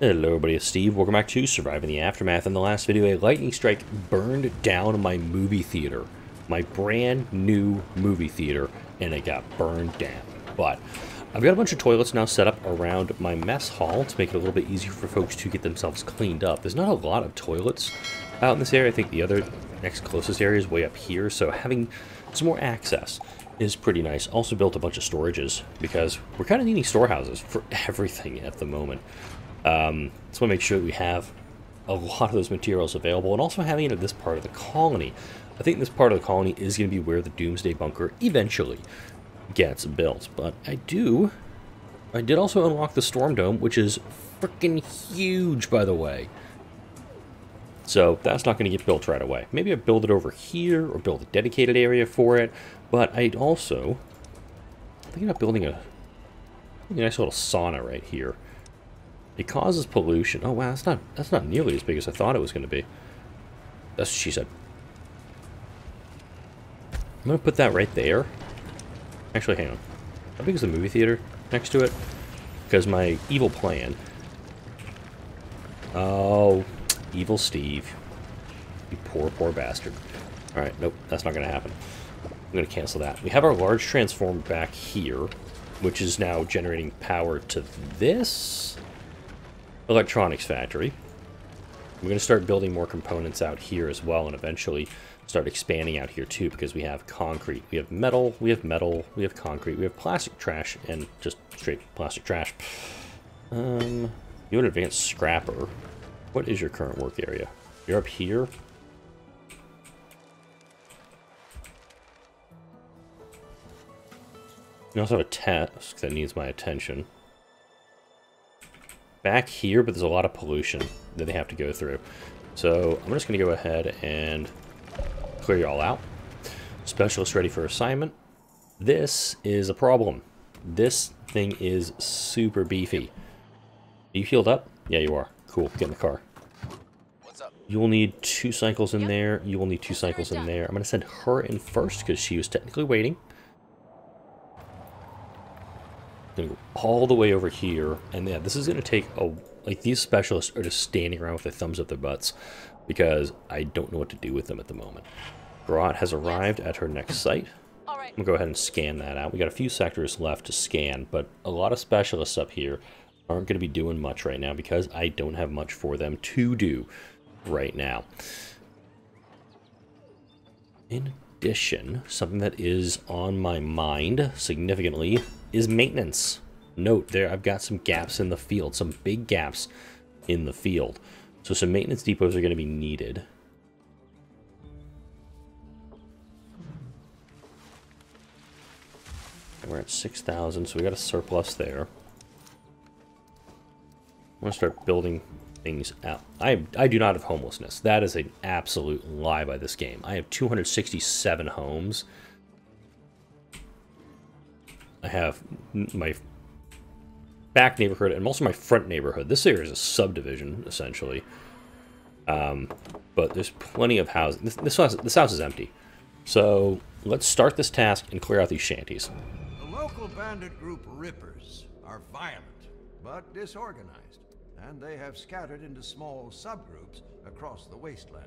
Hello everybody, it's Steve. Welcome back to Surviving the Aftermath. In the last video, a lightning strike burned down my movie theater. My brand new movie theater, and it got burned down. But I've got a bunch of toilets now set up around my mess hall to make it a little bit easier for folks to get themselves cleaned up. There's not a lot of toilets out in this area. I think the other next closest area is way up here, so having some more access is pretty nice. Also built a bunch of storages because we're kind of needing storehouses for everything at the moment. Um, just want to make sure that we have a lot of those materials available and also having it at this part of the colony. I think this part of the colony is going to be where the Doomsday Bunker eventually gets built. But I do... I did also unlock the Storm Dome, which is freaking huge, by the way. So that's not going to get built right away. Maybe I build it over here or build a dedicated area for it. But I'd also... I'm thinking about building a, a nice little sauna right here. It causes pollution. Oh wow, that's not that's not nearly as big as I thought it was going to be. That's what she said. I'm going to put that right there. Actually, hang on. How big is the movie theater next to it? Because my evil plan... Oh, evil Steve. You poor, poor bastard. Alright, nope, that's not going to happen. I'm going to cancel that. We have our large transform back here, which is now generating power to this electronics factory. We're going to start building more components out here as well and eventually start expanding out here too because we have concrete, we have metal, we have metal, we have concrete, we have plastic trash and just straight plastic trash. Um, you're an advanced scrapper. What is your current work area? You're up here? You also have a task that needs my attention back here, but there's a lot of pollution that they have to go through. So I'm just going to go ahead and clear you all out. Specialist ready for assignment. This is a problem. This thing is super beefy. Are you healed up? Yeah, you are. Cool. Get in the car. What's up? You will need two cycles in there. You will need two cycles in there. I'm going to send her in first because she was technically waiting. Gonna go all the way over here, and yeah, this is gonna take a like these specialists are just standing around with their thumbs up their butts because I don't know what to do with them at the moment. Garot has arrived at her next site. All right. I'm gonna go ahead and scan that out. We got a few sectors left to scan, but a lot of specialists up here aren't gonna be doing much right now because I don't have much for them to do right now. In addition, something that is on my mind significantly is maintenance. Note there, I've got some gaps in the field, some big gaps in the field. So some maintenance depots are going to be needed. We're at 6,000, so we got a surplus there. I'm going to start building things out. I, I do not have homelessness. That is an absolute lie by this game. I have 267 homes. I have my back neighborhood and also my front neighborhood. This area is a subdivision, essentially. Um, but there's plenty of housing. This, this, house, this house is empty. So let's start this task and clear out these shanties. The local bandit group Rippers are violent, but disorganized, and they have scattered into small subgroups across the wasteland.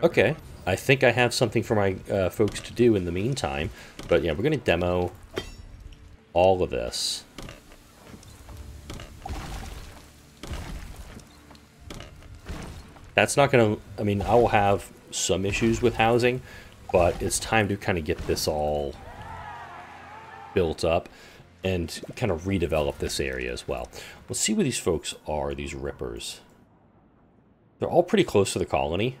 Okay, I think I have something for my uh, folks to do in the meantime. But yeah, we're going to demo all of this. That's not going to... I mean, I will have some issues with housing, but it's time to kind of get this all built up and kind of redevelop this area as well. Let's see where these folks are, these rippers. They're all pretty close to the colony.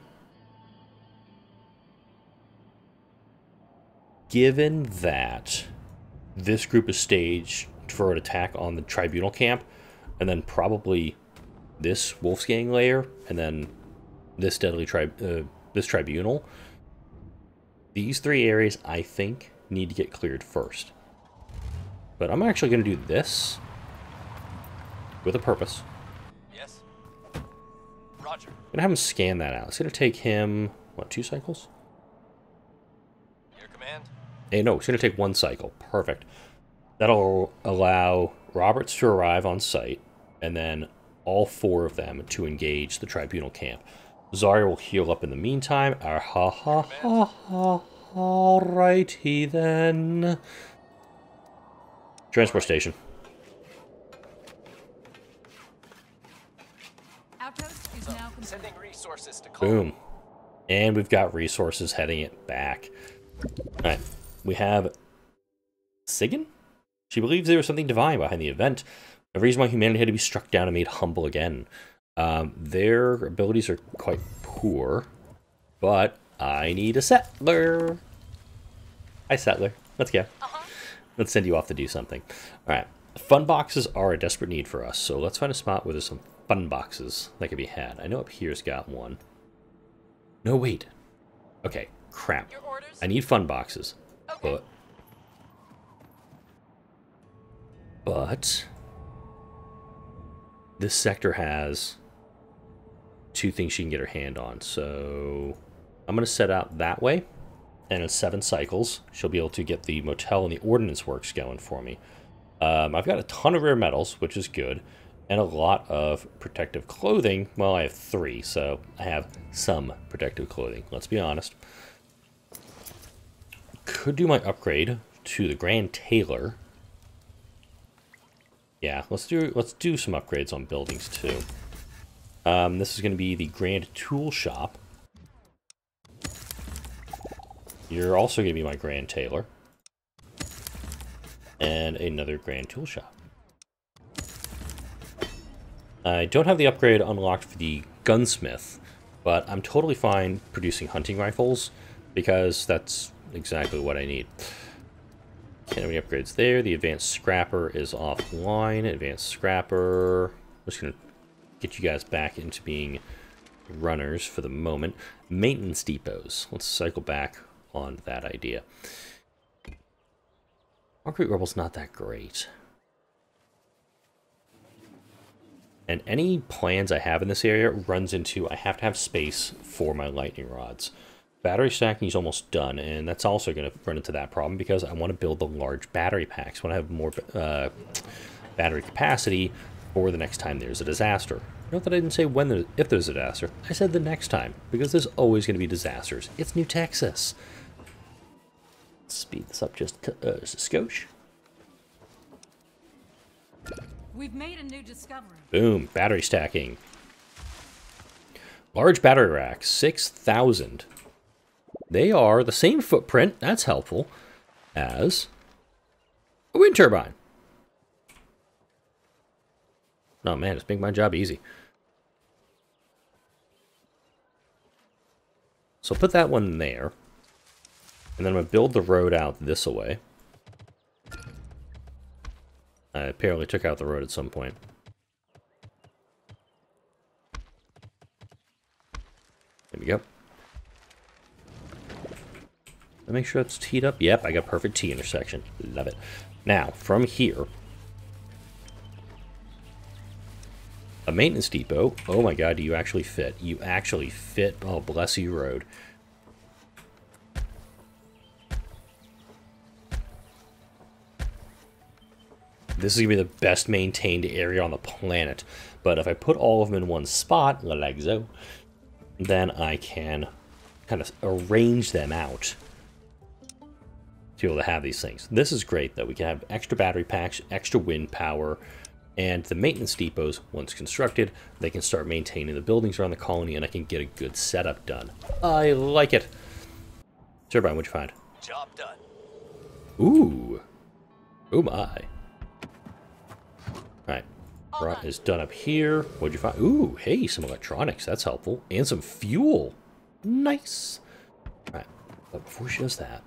Given that this group is staged for an attack on the tribunal camp, and then probably this wolf's gang layer, and then this deadly tri uh, this tribunal, these three areas I think need to get cleared first. But I'm actually going to do this with a purpose. Yes. Roger. I'm going to have him scan that out. It's going to take him, what, two cycles? Your command? Hey, no, it's going to take one cycle. Perfect. That'll allow Roberts to arrive on site, and then all four of them to engage the Tribunal camp. Zarya will heal up in the meantime. Ah, ha ha ha ha. Alrighty then. Transport station. Outpost is now complete. Sending resources to Colony. Boom. And we've got resources heading it back. Alright. We have Sigan? She believes there was something divine behind the event, a reason why humanity had to be struck down and made humble again. Um, their abilities are quite poor, but I need a settler. Hi, settler. Let's go. Let's send you off to do something. All right. Fun boxes are a desperate need for us, so let's find a spot where there's some fun boxes that can be had. I know up here's got one. No, wait. Okay, crap. I need fun boxes. Okay. But but this sector has two things she can get her hand on. So I'm going to set out that way. And in seven cycles, she'll be able to get the motel and the ordnance works going for me. Um, I've got a ton of rare metals, which is good, and a lot of protective clothing. Well, I have three, so I have some protective clothing. Let's be honest. Could do my upgrade to the Grand Tailor. Yeah, let's do let's do some upgrades on buildings too. Um, this is going to be the Grand Tool Shop. You're also going to be my Grand Tailor. And another Grand Tool Shop. I don't have the upgrade unlocked for the Gunsmith, but I'm totally fine producing hunting rifles because that's exactly what I need. Can't have any upgrades there. The Advanced Scrapper is offline. Advanced Scrapper. I'm just going to get you guys back into being runners for the moment. Maintenance depots. Let's cycle back on that idea. Concrete Rubble's not that great. And any plans I have in this area runs into I have to have space for my lightning rods. Battery stacking is almost done, and that's also going to run into that problem because I want to build the large battery packs. When I want to have more uh, battery capacity for the next time there's a disaster. Note that I didn't say when there, if there's a disaster. I said the next time, because there's always going to be disasters. It's New Texas. Speed this up just uh, a skosh. We've made a new discovery. Boom, battery stacking. Large battery rack, 6,000. They are the same footprint, that's helpful, as a wind turbine. Oh man, it's making my job easy. So put that one there. And then I'm going to build the road out this way. I apparently took out the road at some point. There we go. Let make sure it's teed up. Yep, I got perfect T intersection. Love it. Now, from here, a maintenance depot. Oh my god, do you actually fit? You actually fit. Oh, bless you, road. This is going to be the best maintained area on the planet. But if I put all of them in one spot, like so, then I can kind of arrange them out to be able to have these things. This is great, though. We can have extra battery packs, extra wind power, and the maintenance depots, once constructed, they can start maintaining the buildings around the colony, and I can get a good setup done. I like it. Turbine, what'd you find? Job done. Ooh. Oh my. Alright. Right, is done up here. What'd you find? Ooh, hey, some electronics. That's helpful. And some fuel. Nice. Alright. But before she does that,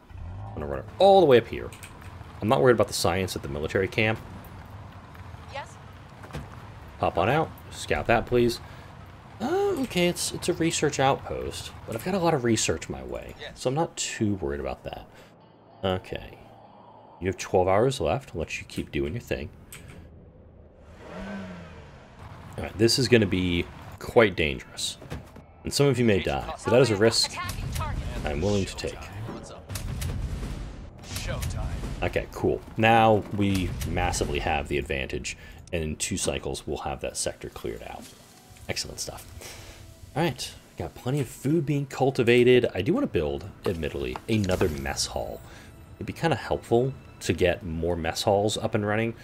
I'm gonna run her all the way up here. I'm not worried about the science at the military camp. Yes? Pop on out. Scout that, please. Oh, okay, it's it's a research outpost, but I've got a lot of research my way, Yes. so I'm not too worried about that. Okay. You have 12 hours left. I'll let you keep doing your thing. Alright, this is going to be quite dangerous. And some of you may die, but that is a risk I'm willing to take. Okay, cool. Now we massively have the advantage, And in two cycles, we'll have that sector cleared out. Excellent stuff. All right, got plenty of food being cultivated. I do want to build, admittedly, another mess hall. It'd be kind of helpful to get more mess halls up and running,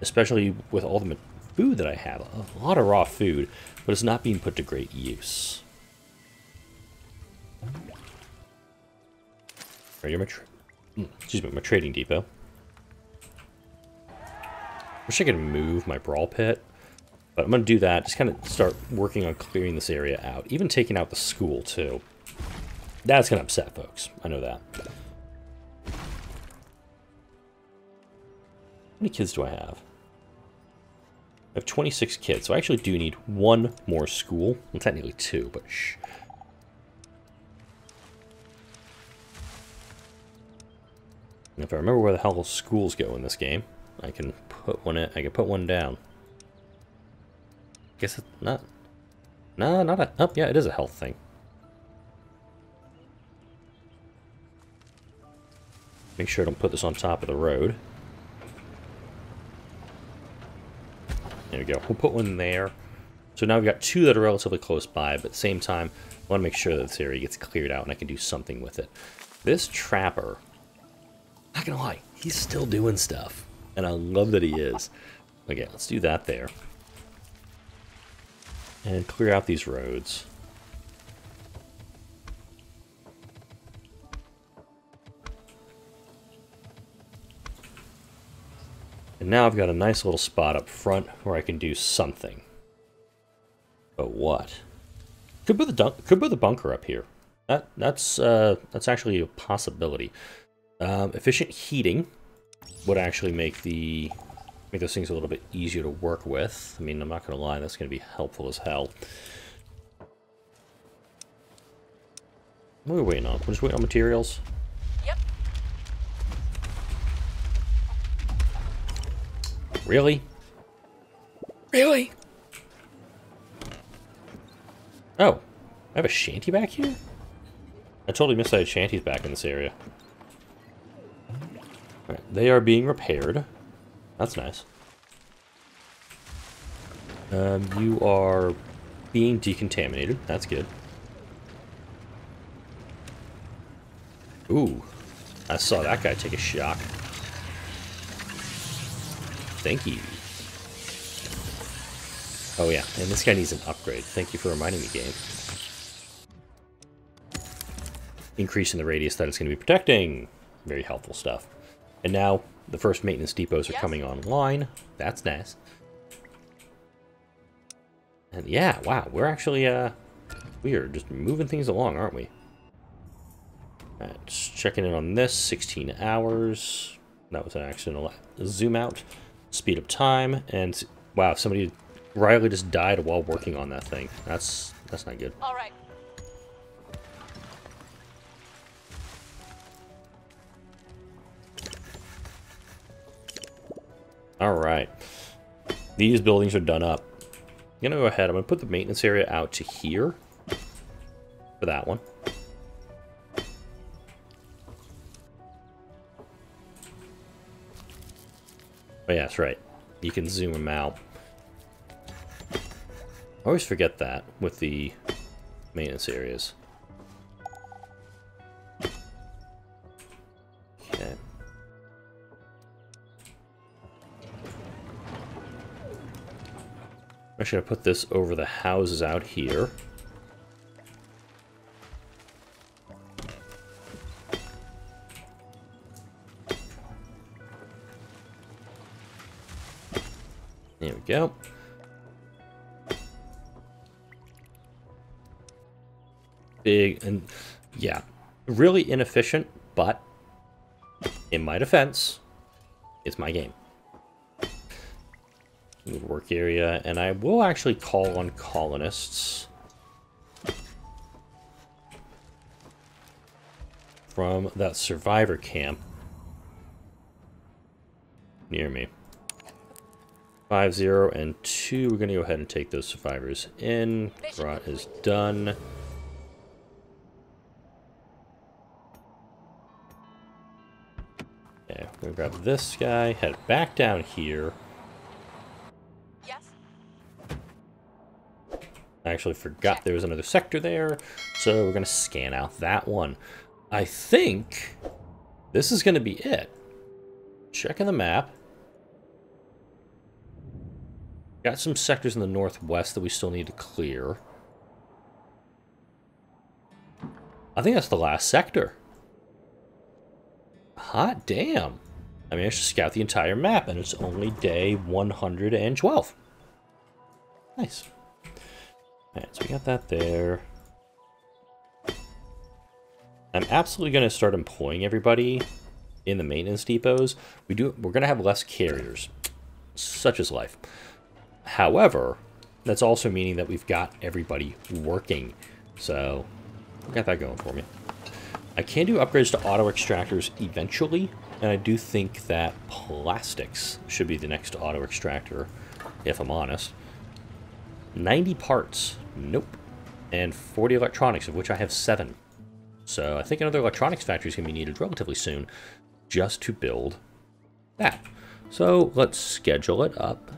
especially with all the food that I have. A lot of raw food, but it's not being put to great use. Right, my, excuse me, my trading depot. Wish I could move my brawl pit, but I'm going to do that. Just kind of start working on clearing this area out. Even taking out the school, too. That's going to upset folks. I know that. How many kids do I have? I have 26 kids, so I actually do need one more school. Well, technically two, but shh. And if I remember where the hell schools go in this game, I can put one in, I can put one down. Guess it's not. No, not a. Oh, yeah, it is a health thing. Make sure I don't put this on top of the road. There we go. We'll put one there. So now we've got two that are relatively close by, but at the same time, I want to make sure that this area gets cleared out and I can do something with it. This trapper, not gonna lie, he's still doing stuff. And I love that he is. Okay, let's do that there. And clear out these roads. And now I've got a nice little spot up front where I can do something. But what? Could put the could put the bunker up here. That that's uh, that's actually a possibility. Um, efficient heating would actually make the make those things a little bit easier to work with. I mean, I'm not going to lie, that's going to be helpful as hell. What are we waiting on? We're just waiting on materials? Yep. Really? Really? Oh, I have a shanty back here? I totally missed I had shanties back in this area. They are being repaired. That's nice. Um, you are being decontaminated. That's good. Ooh, I saw that guy take a shock. Thank you. Oh yeah, and this guy needs an upgrade. Thank you for reminding me, game. Increasing the radius that it's going to be protecting. Very helpful stuff. And now the first maintenance depots are Yes. coming online. That's nice. And yeah, wow, we're actually, uh, we are just moving things along, aren't we? Alright, just checking in on this, 16 hours. That was an accidental zoom out. Speed up time, and wow, somebody, Riley just died while working on that thing. That's, that's not good. All right. Alright. These buildings are done up. I'm gonna go ahead, I'm gonna put the maintenance area out to here. For that one. Oh yeah, that's right. You can zoom them out. I always forget that with the maintenance areas. I should have put this over the houses out here. There we go. Big and yeah, really inefficient, but in my defense, it's my game. Work area, and I will actually call on colonists from that survivor camp near me. Five, zero, and two. We're gonna go ahead and take those survivors in. Grot is done. Okay, we're gonna grab this guy, head back down here. I actually forgot there was another sector there, so we're going to scan out that one. I think this is going to be it. Checking the map. Got some sectors in the northwest that we still need to clear. I think that's the last sector. Hot damn. I managed to scout the entire map, and it's only day 112. Nice. Alright, so we got that there. I'm absolutely going to start employing everybody in the maintenance depots. We do, we're going to have less carriers. Such is life. However, that's also meaning that we've got everybody working. So, I got that going for me. I can do upgrades to auto extractors eventually, and I do think that plastics should be the next auto extractor, if I'm honest. 90 parts. Nope. And 40 electronics, of which I have 7. So I think another electronics factory is going to be needed relatively soon just to build that. So let's schedule it up.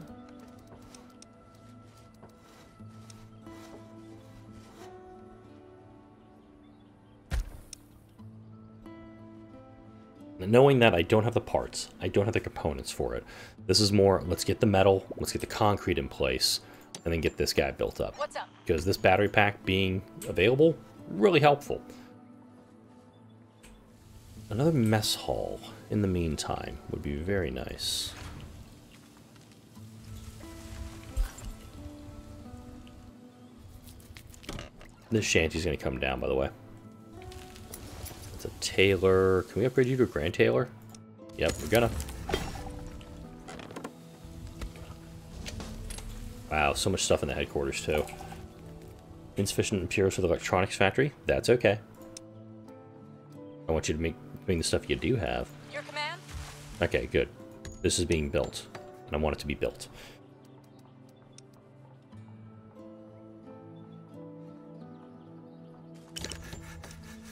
knowing that I don't have the parts, I don't have the components for it. This is more, let's get the metal, let's get the concrete in place, and then get this guy built up. Up? Because this battery pack being available, really helpful. Another mess hall in the meantime would be very nice. This shanty's going to come down, by the way. It's a tailor. Can we upgrade you to a grand tailor? Yep, we're gonna. Wow, so much stuff in the headquarters, too. Insufficient materials for the electronics factory? That's okay. I want you to make bring the stuff you do have. Your command? Okay, good. This is being built, and I want it to be built.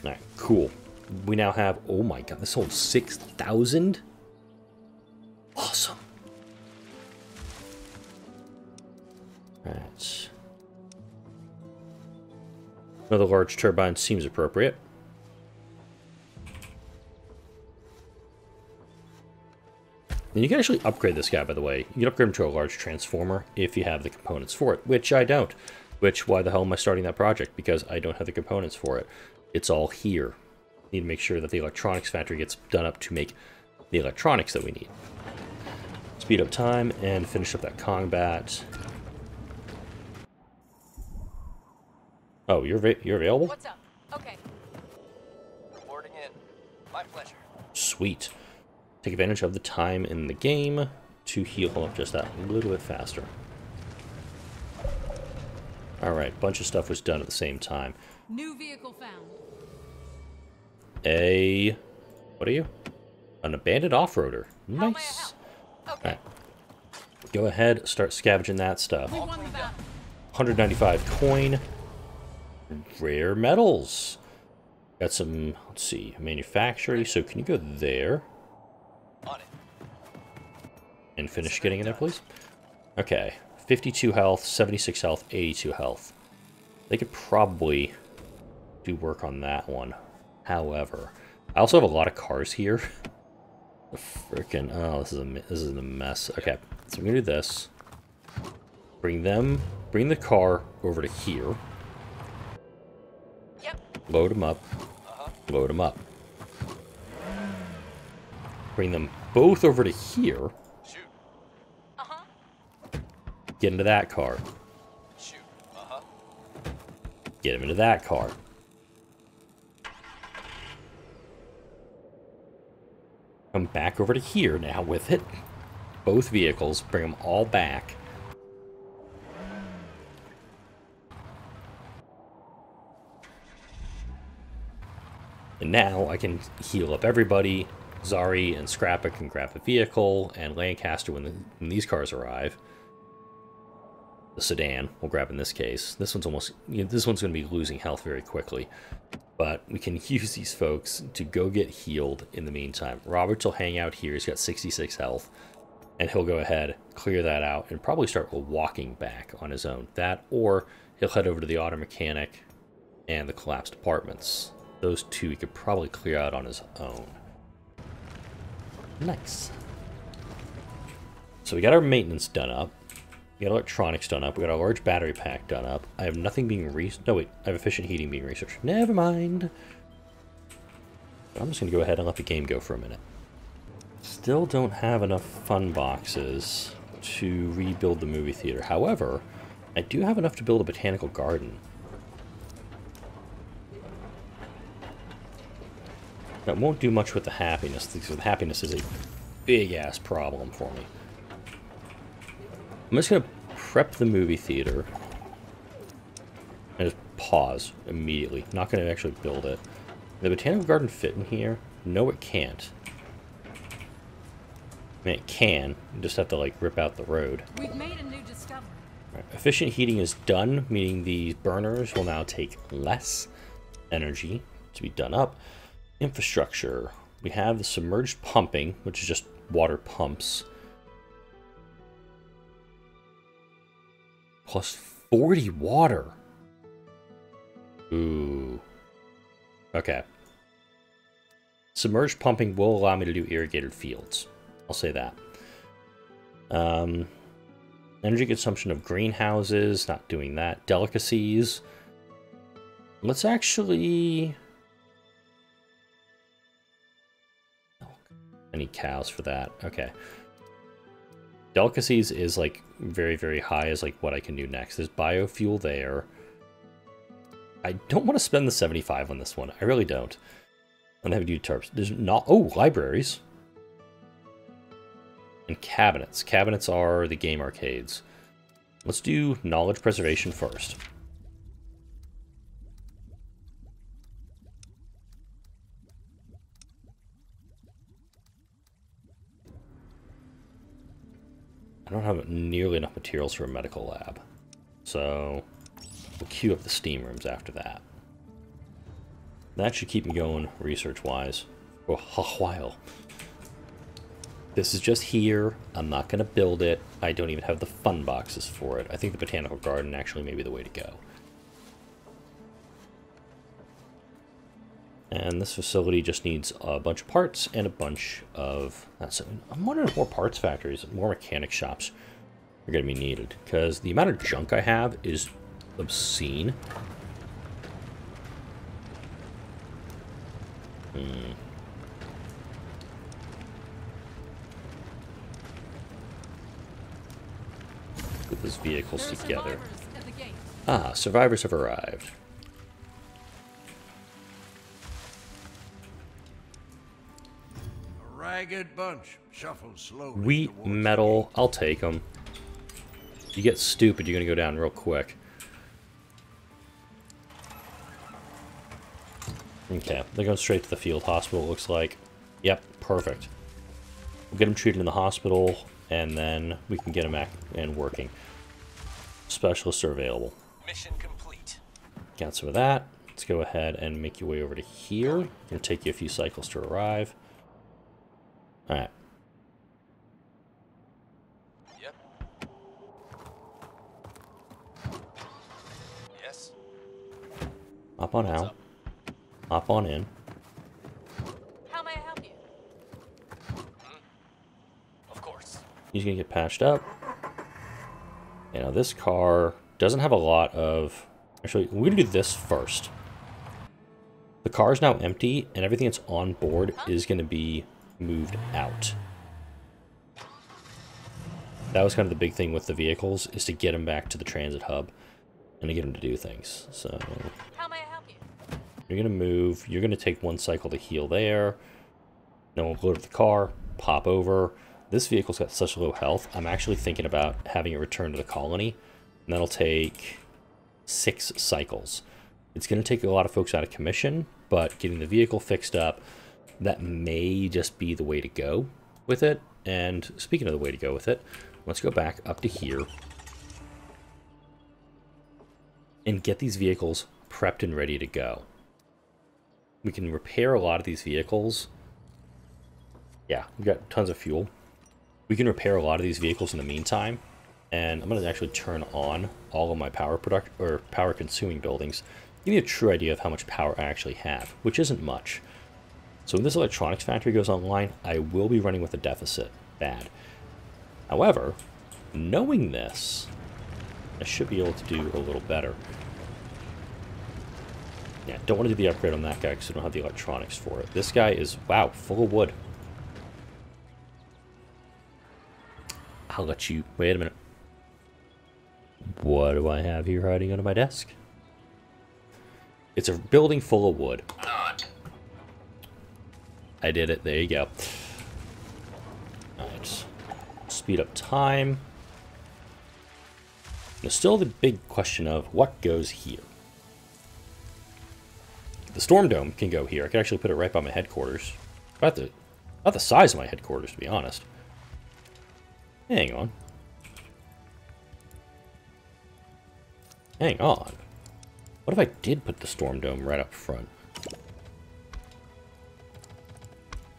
Alright, cool. We now have, oh my god, this holds 6,000? Awesome. Alright. Another large turbine seems appropriate. And you can actually upgrade this guy, by the way. You can upgrade him to a large transformer if you have the components for it, which I don't. Which, why the hell am I starting that project? Because I don't have the components for it. It's all here. Need to make sure that the electronics factory gets done up to make the electronics that we need. Speed up time and finish up that combat. Oh, you're you're available? What's up? Okay. Reporting in. My pleasure. Sweet. Take advantage of the time in the game to heal up just that little bit faster. Alright, bunch of stuff was done at the same time. New vehicle found. A... What are you? An abandoned off-roader. How may I Nice. help? Okay. Alright. Go ahead, start scavenging that stuff. We won the battle. 195 coin. Rare metals. Got some, let's see, manufacturing. So can you go there and finish getting in there, please? Okay. 52 health, 76 health, 82 health. They could probably do work on that one. However, I also have a lot of cars here. Freaking, oh, this is a this is a mess. Okay, so I'm gonna do this. Bring them, bring the car over to here. Load them up. Load them up. Bring them both over to here. Shoot. Uh-huh. Get into that car. Shoot. Uh-huh. Get him into that car. Come back over to here now with it. Both vehicles. Bring them all back. And now I can heal up everybody. Zari and Scrappa can grab a vehicle, and Lancaster, when, the, when these cars arrive, the sedan we'll grab in this case. This one's almost, you know, this one's going to be losing health very quickly. But we can use these folks to go get healed in the meantime. Roberts will hang out here. He's got 66 health. And he'll go ahead, clear that out and probably start walking back on his own. That, or he'll head over to the auto mechanic and the collapsed apartments. Those two he could probably clear out on his own. Nice. So we got our maintenance done up. We got electronics done up. We got our large battery pack done up. I have nothing being re- No, wait. I have efficient heating being researched. Never mind. I'm just going to go ahead and let the game go for a minute. Still don't have enough fun boxes to rebuild the movie theater. However, I do have enough to build a botanical garden. That won't do much with the happiness, because the happiness is a big-ass problem for me. I'm just going to prep the movie theater. And just pause immediately. Not going to actually build it. The botanical garden fit in here? No, it can't. I mean, it can. You just have to, like, rip out the road. We've made a new discovery. Right. Efficient heating is done, meaning these burners will now take less energy to be done up. Infrastructure. We have the submerged pumping, which is just water pumps. Plus 40 water. Ooh. Okay. Submerged pumping will allow me to do irrigated fields. I'll say that. Um, energy consumption of greenhouses, not doing that. Delicacies. Let's actually... I need cows for that. Okay. Delicacies is like very, very high as like what I can do next. There's biofuel there. I don't want to spend the 75 on this one. I really don't. I'm gonna have to do tarps. There's not oh, libraries. And cabinets. Cabinets are the game arcades. Let's do knowledge preservation first. Materials for a medical lab. So we'll queue up the steam rooms after that. That should keep me going research-wise for a while. This is just here. I'm not going to build it. I don't even have the fun boxes for it. I think the Botanical Garden actually may be the way to go. And this facility just needs a bunch of parts and a bunch of... I'm wondering if more parts factories, more mechanic shops are going to be needed. Because the amount of junk I have is obscene. Hmm. Put those vehicles together. survivors at the gate. Ah, survivors have arrived. A ragged bunch shuffle slowly. Wheat, metal, I'll take them. You get stupid, you're gonna go down real quick. Okay, they're going straight to the field hospital, looks like. Yep, perfect. We'll get them treated in the hospital, and then we can get them back and working. Specialists are available. Mission complete. Got some of that. Let's go ahead and make your way over to here. It'll take you a few cycles to arrive. Alright. Yep. Yes. Hop on out. Hop on in. How may I help you? Hmm? Of course. He's gonna get patched up. You know, this car doesn't have a lot of... Actually, we're gonna do this first. The car is now empty, and everything that's on board is gonna be moved out. That was kind of the big thing with the vehicles, is to get them back to the transit hub, and to get them to do things. So, How may I help you? you're gonna move, you're gonna take one cycle to heal there. Then we'll go to the car, pop over. This vehicle's got such low health, I'm actually thinking about having it return to the colony. And that'll take six cycles. It's gonna take a lot of folks out of commission, but getting the vehicle fixed up, that may just be the way to go with it. And speaking of the way to go with it, let's go back up to here and get these vehicles prepped and ready to go. We can repair a lot of these vehicles. Yeah, we've got tons of fuel. We can repair a lot of these vehicles in the meantime, and I'm going to actually turn on all of my power product or power consuming buildings. Give you a true idea of how much power I actually have, which isn't much. So when this electronics factory goes online, I will be running with a deficit. Bad. However, knowing this, I should be able to do a little better. Yeah, don't want to do the upgrade on that guy because we don't have the electronics for it. This guy is, wow, full of wood. I'll let you, wait a minute. What do I have here hiding under my desk? It's a building full of wood. I did it, there you go. Alright, speed up time. There's still the big question of what goes here. The Storm Dome can go here. I could actually put it right by my headquarters. About the, about the size of my headquarters, to be honest. Hang on. Hang on. What if I did put the Storm Dome right up front?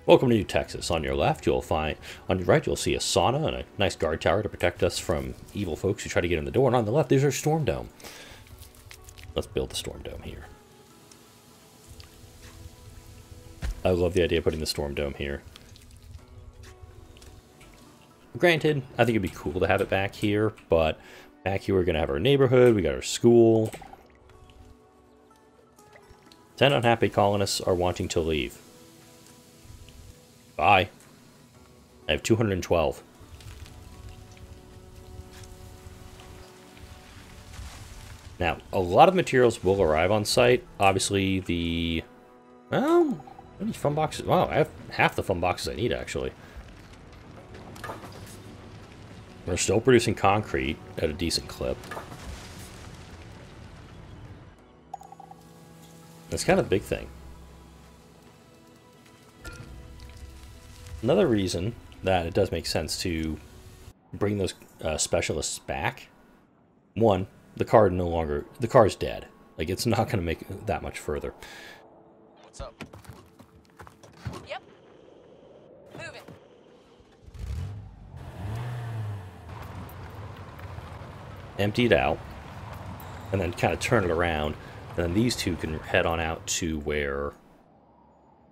Welcome to New Texas. On your left, you'll find, on your right, you'll see a sauna and a nice guard tower to protect us from evil folks who try to get in the door. And on the left, there's our Storm Dome. Let's build the Storm Dome here. I love the idea of putting the Storm Dome here. Granted, I think it'd be cool to have it back here, but back here we're going to have our neighborhood, we got our school. Ten unhappy colonists are wanting to leave. Bye. I have 212. Now, a lot of materials will arrive on site. Obviously, the... Well, how many fun boxes? Wow, I have half the fun boxes I need, actually. We're still producing concrete at a decent clip. That's kind of a big thing. Another reason that it does make sense to bring those uh, specialists back, one, the car no longer, the car's dead. Like, it's not going to make that much further. What's up? Empty it out, and then kind of turn it around. And then these two can head on out to where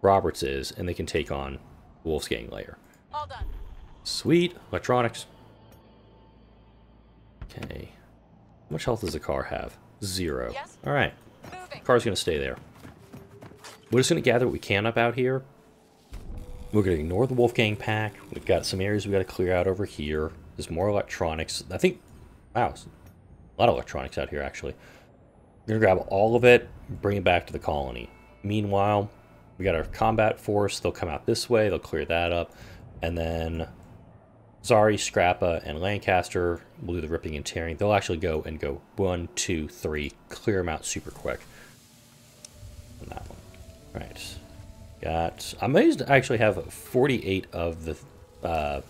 Roberts is, and they can take on Wolf's Gang layer. All done. Sweet. Electronics. Okay. How much health does the car have? Zero. Yes? Alright. Moving. Car's going to stay there. We're just going to gather what we can up out here. We're going to ignore the Wolfgang pack. We've got some areas we got to clear out over here. There's more electronics. I think, wow, a lot of electronics out here, actually. We're going to grab all of it, bring it back to the colony. Meanwhile, we got our combat force. They'll come out this way. They'll clear that up. And then Zari, Scrappa, and Lancaster will do the ripping and tearing. They'll actually go and go one, two, three, clear them out super quick. On that one. Right. Got. I'm amazed to actually have 48 of the uh,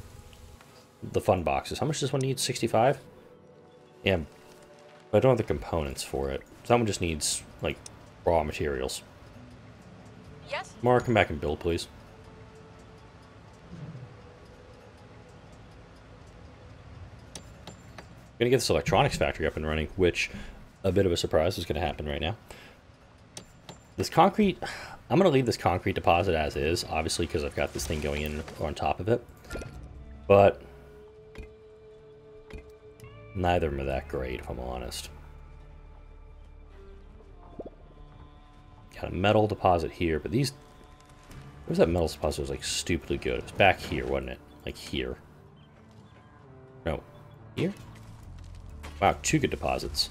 the fun boxes. How much does one need? 65? Yeah, but I don't have the components for it. Someone just needs, like, raw materials. Yes? Mara, come back and build, please. I'm gonna get this electronics factory up and running, which a bit of a surprise is gonna happen right now. This concrete, I'm gonna leave this concrete deposit as is, obviously because I've got this thing going in on top of it. But neither of them are that great, if I'm honest. Got a metal deposit here, but these... Where's that metal deposit? It was like stupidly good. It was back here, wasn't it? Like here. No. Here? Wow, two good deposits.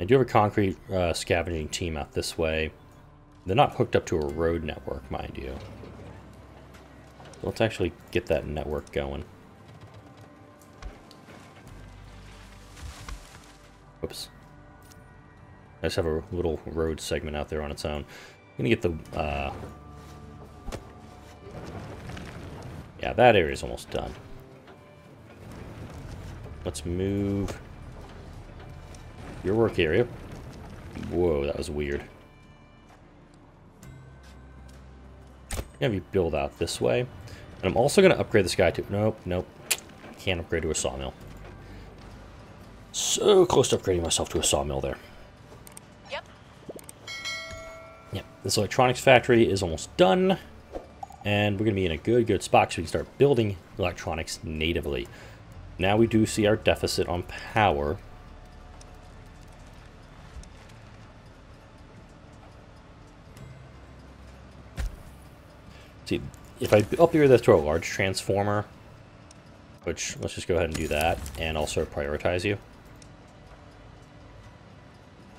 I do have a concrete uh, scavenging team out this way. They're not hooked up to a road network, mind you. Let's actually get that network going. Whoops. I just have a little road segment out there on its own. I'm gonna get the, uh... Yeah, that area's almost done. Let's move your work area. Whoa, that was weird. Have you build out this way. And I'm also going to upgrade this guy to... Nope, nope. Can't upgrade to a sawmill. So close to upgrading myself to a sawmill there. Yep. Yep, this electronics factory is almost done. And we're going to be in a good, good spot so we can start building electronics natively. Now we do see our deficit on power. See, if I upgrade this to a large transformer, which let's just go ahead and do that, and also prioritize you.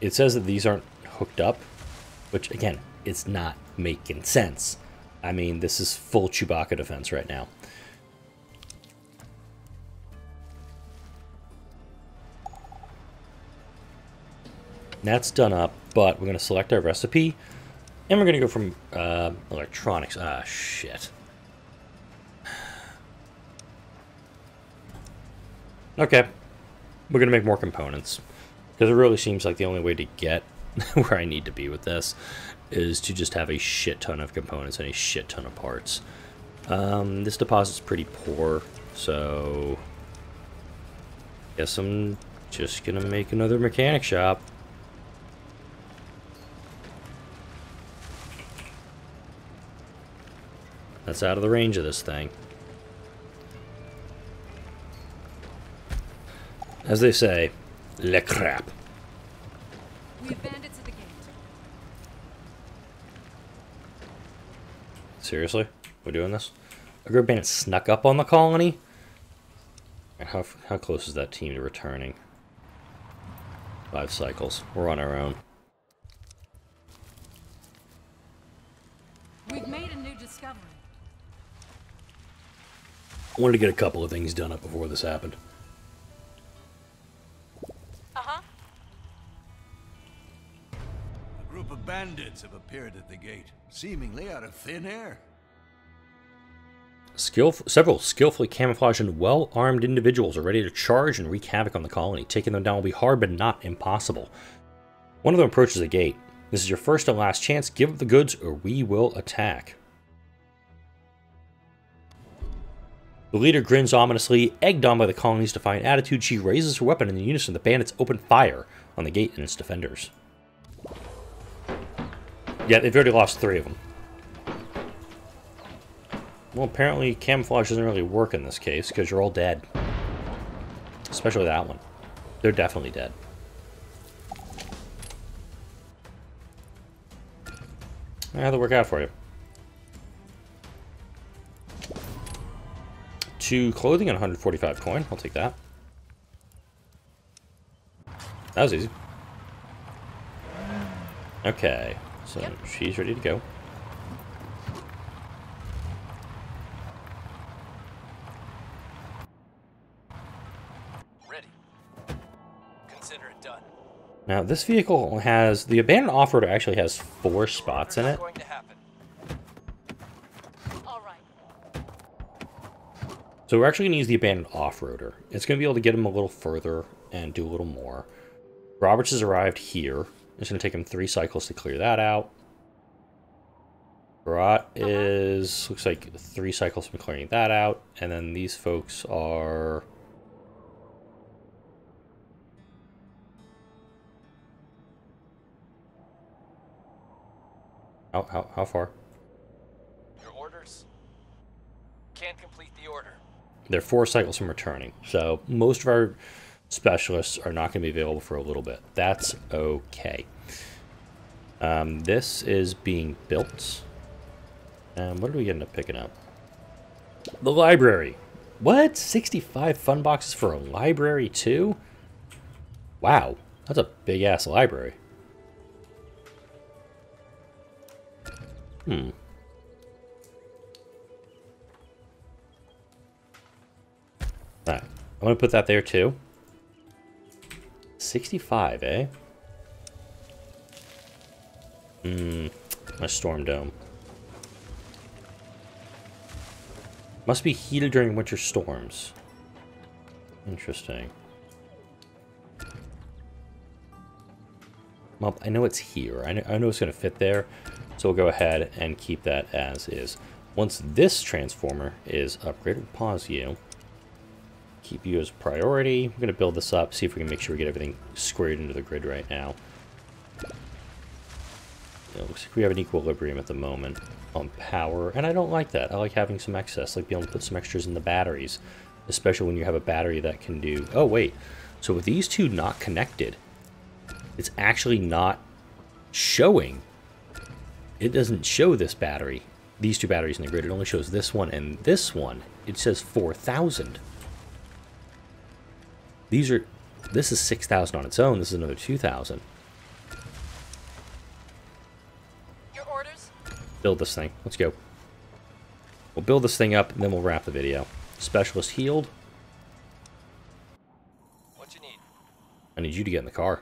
It says that these aren't hooked up, which again, it's not making sense. I mean, this is full Chewbacca defense right now. That's done up, but we're going to select our recipe, and we're going to go from uh, electronics. Ah, shit. Okay. We're going to make more components. Because it really seems like the only way to get where I need to be with this is to just have a shit ton of components and a shit ton of parts. Um, this deposit's pretty poor, so... Guess I'm just gonna make another mechanic shop. That's out of the range of this thing. As they say, le crap. We have bandits at the gate. Seriously? We're doing this? A group of bandits snuck up on the colony? And how, how close is that team to returning? Five cycles. We're on our own. We've made a new discovery. I wanted to get a couple of things done up before this happened. Bandits have appeared at the gate, seemingly out of thin air. Skillf several skillfully camouflaged and well-armed individuals are ready to charge and wreak havoc on the colony. Taking them down will be hard, but not impossible. One of them approaches the gate. This is your first and last chance. Give up the goods, or we will attack. The leader grins ominously. Egged on by the colony's defiant attitude, she raises her weapon, and in unison, the bandits open fire on the gate and its defenders. Yeah, they've already lost three of them. Well, apparently camouflage doesn't really work in this case, because you're all dead. Especially that one. They're definitely dead. How'd it work out for you? Two clothing and 145 coin. I'll take that. That was easy. Okay, so Yep. she's ready to go. Ready. Consider it done. Now, this vehicle has... The abandoned off-roader actually has four spots in it. going to happen. All right. So we're actually going to use the abandoned off-roader. It's going to be able to get him a little further and do a little more. Roberts has arrived here. It's going to take him three cycles to clear that out. Barat uh-huh. is... Looks like three cycles from clearing that out. And then these folks are... How, how, how far? Your orders? Can't complete the order. They're four cycles from returning. So most of our specialists are not going to be available for a little bit. That's okay. Um, this is being built. Um, what do we end up picking up? The library. What? 65 fun boxes for a library too? Wow. That's a big ass library. Hmm. Alright, I'm gonna put that there too. 65, eh? Hmm, a storm dome. Must be heated during winter storms. Interesting. Well, I know it's here. I know, I know it's going to fit there, so we'll go ahead and keep that as is. Once this transformer is upgraded, pause you. Keep you as priority. We're going to build this up, see if we can make sure we get everything squared into the grid right now. It looks like we have an equilibrium at the moment on power, and I don't like that. I like having some excess, like being able to put some extras in the batteries, especially when you have a battery that can do... Oh, wait. So with these two not connected, it's actually not showing. It doesn't show this battery, these two batteries in the grid. It only shows this one and this one. It says 4,000. These are... This is 6,000 on its own. This is another 2,000. Your orders? Build this thing. Let's go. We'll build this thing up, and then we'll wrap the video. Specialist healed. What you need? I need you to get in the car.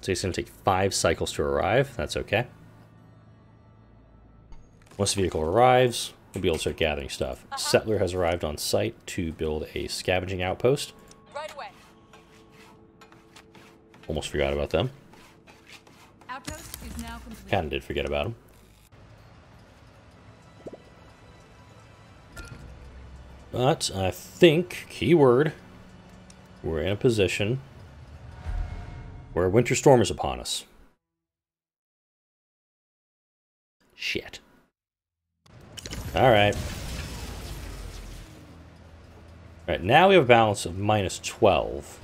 So it's going to take five cycles to arrive. That's okay. Once the vehicle arrives, we'll be able to start gathering stuff. Uh-huh. Settler has arrived on site to build a scavenging outpost. Right away. Almost forgot about them. Outpost is now complete. Kind of did forget about them. But I think, keyword, we're in a position where a winter storm is upon us. Shit. Alright. Alright, now we have a balance of minus 12.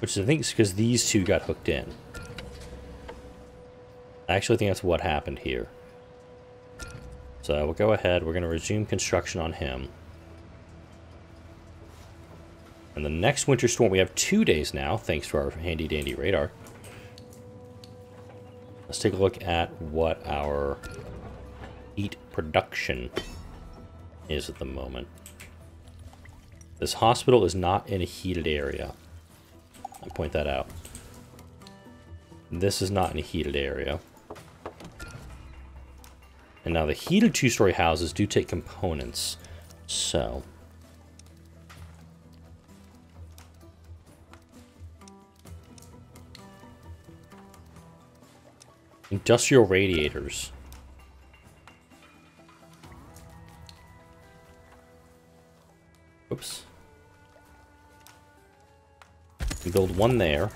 Which I think is because these two got hooked in. I actually think that's what happened here. So we'll go ahead, we're going to resume construction on him. And the next winter storm, we have two days now, thanks to our handy dandy radar. Let's take a look at what our heat production is at the moment. This hospital is not in a heated area. I point that out. This is not in a heated area. And now the heated two-story houses do take components. So... Industrial radiators. Oops. We build one there.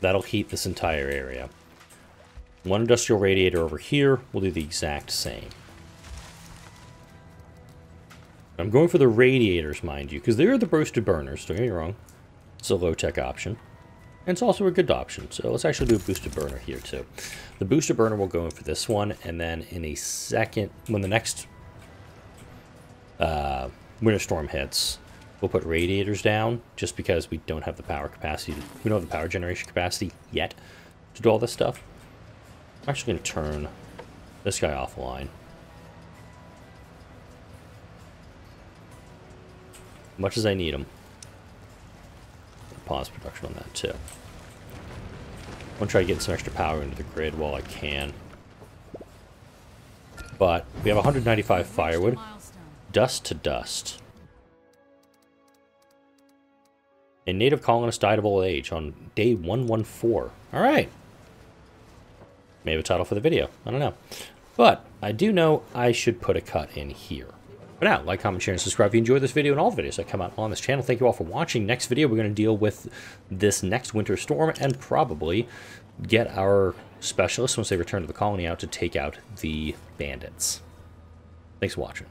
That'll heat this entire area. One industrial radiator over here will do the exact same. I'm going for the radiators, mind you, because they're the boosted burners, don't get me wrong. It's a low-tech option. And it's also a good option, so let's actually do a boosted burner here too. The boosted burner will go in for this one, and then in a second, when the next uh, winter storm hits, we'll put radiators down, just because we don't have the power capacity, we don't have the power generation capacity yet to do all this stuff. I'm actually going to turn this guy offline. Much as I need him. Pause production on that too. I'm going to try to get some extra power into the grid while I can. But we have 195 firewood. Dust to dust. A native colonist died of old age on day 114. Alright. May have a title for the video. I don't know. But I do know I should put a cut in here. But now, like, comment, share, and subscribe if you enjoyed this video and all the videos that come out on this channel. Thank you all for watching. Next video, we're going to deal with this next winter storm and probably get our specialists, once they return to the colony, out to take out the bandits. Thanks for watching.